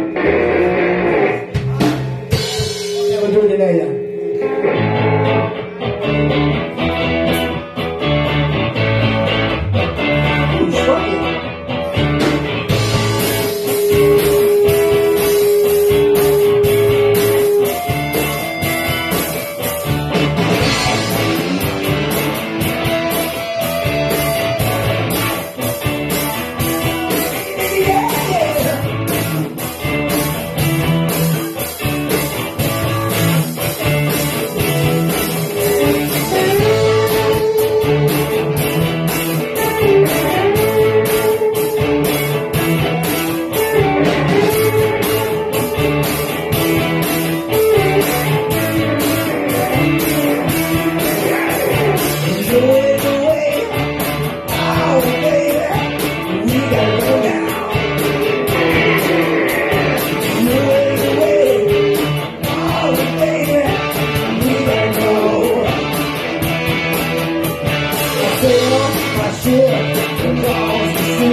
we're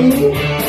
Bye.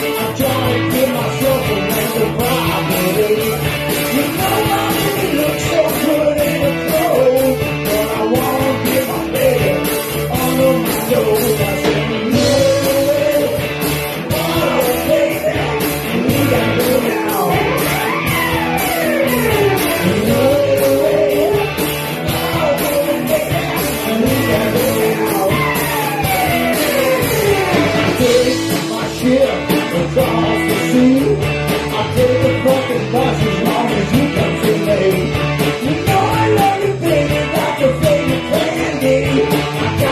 Got